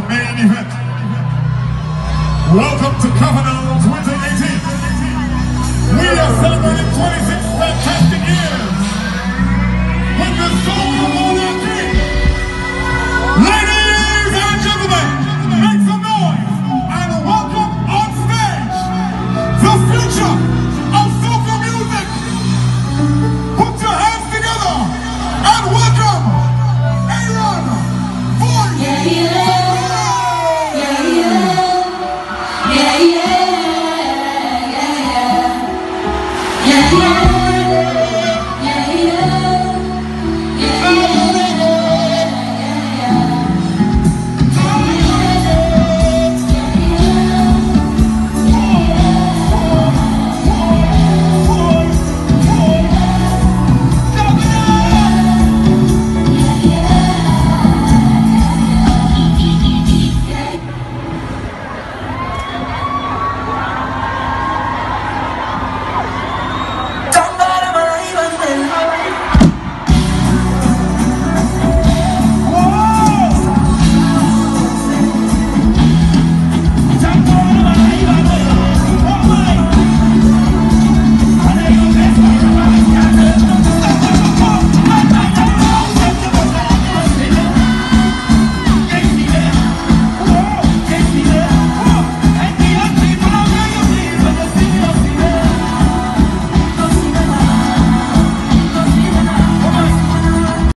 main event. Welcome to Covenant 2018. Yeah.